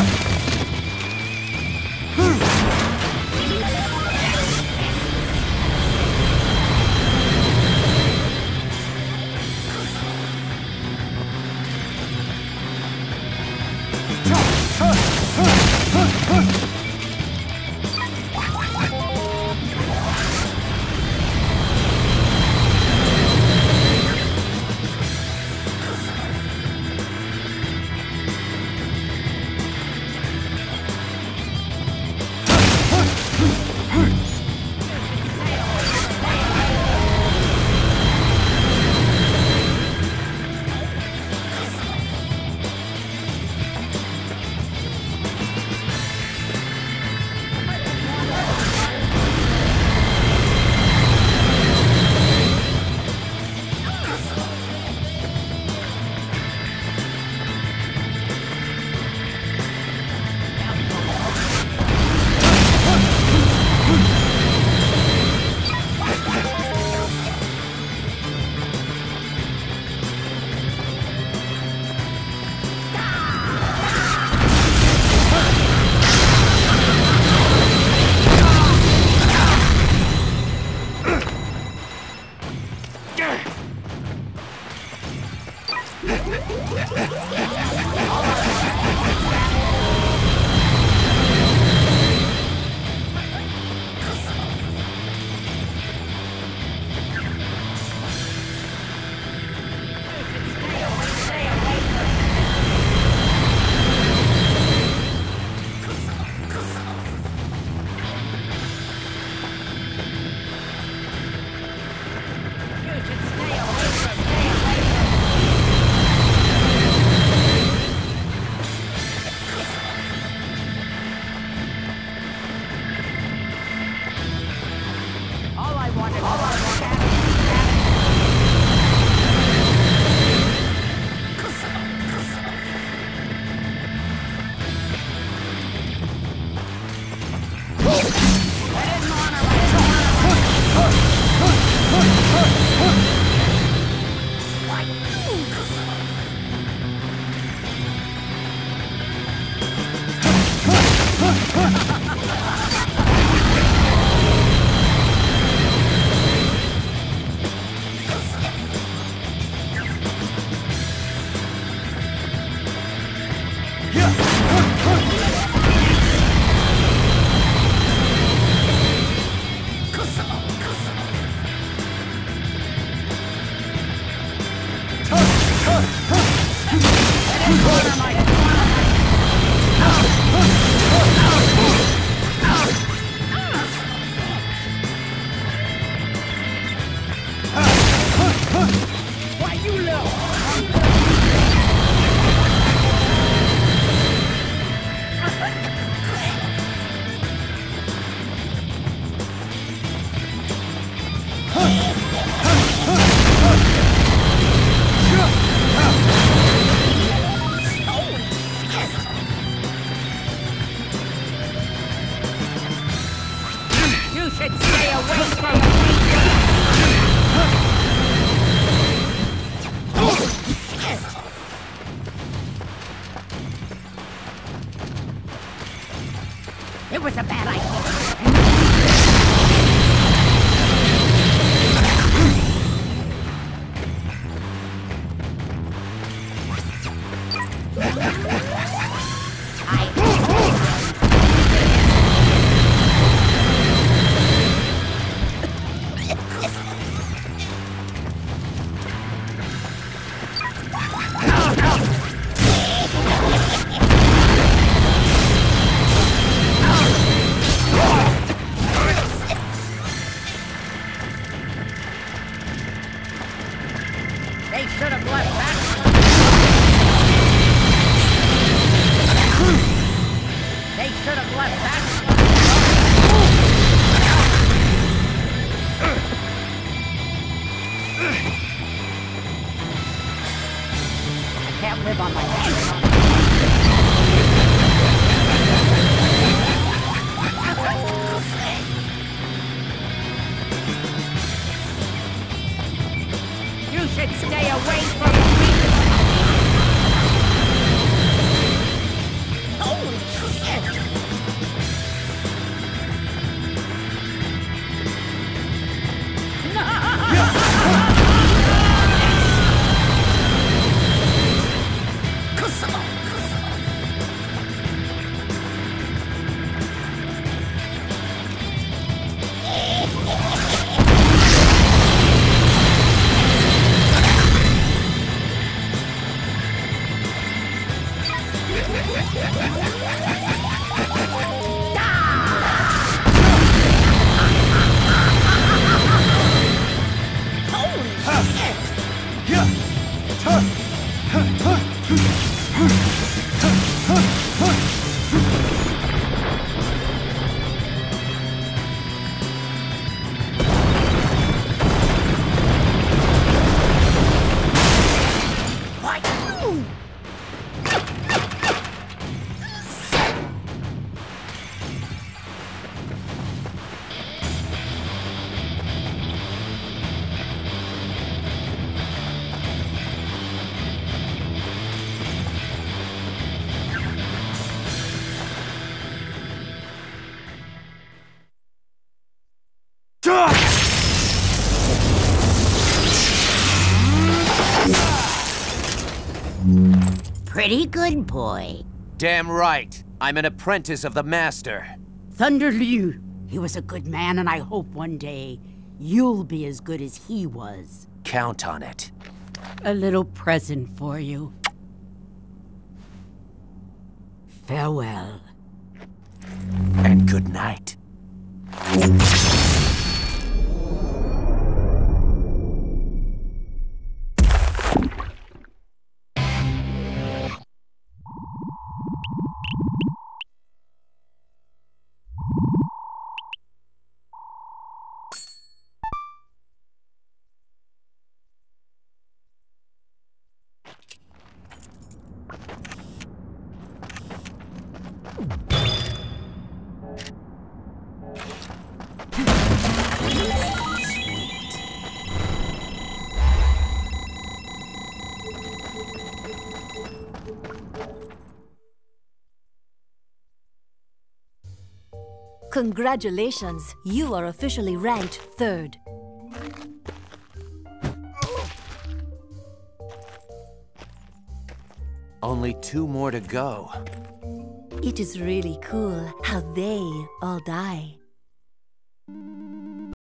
Look! Yeah! Why should stay away from me. It was a bad idea. should stay away from me! Oh shit! What? Pretty good, boy. Damn right. I'm an apprentice of the Master. Thunder Ryu. He was a good man, and I hope one day you'll be as good as he was. Count on it. A little present for you. Farewell. And good night. Congratulations, you are officially ranked third. Only two more to go. It is really cool how they all die.